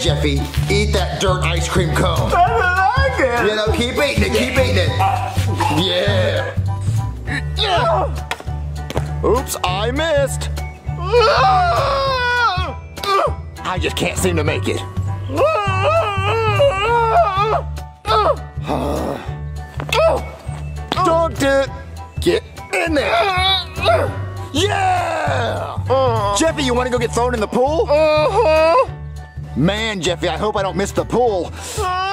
Jeffy, eat that dirt ice cream cone. I don't like it. You know, keep eating it, keep eating it. Yeah. Oops, I missed. I just can't seem to make it. Dunked it. Get in there. Yeah! Jeffy, you want to go get thrown in the pool? Uh-huh. Man, Jeffy, I hope I don't miss the pool. Ah!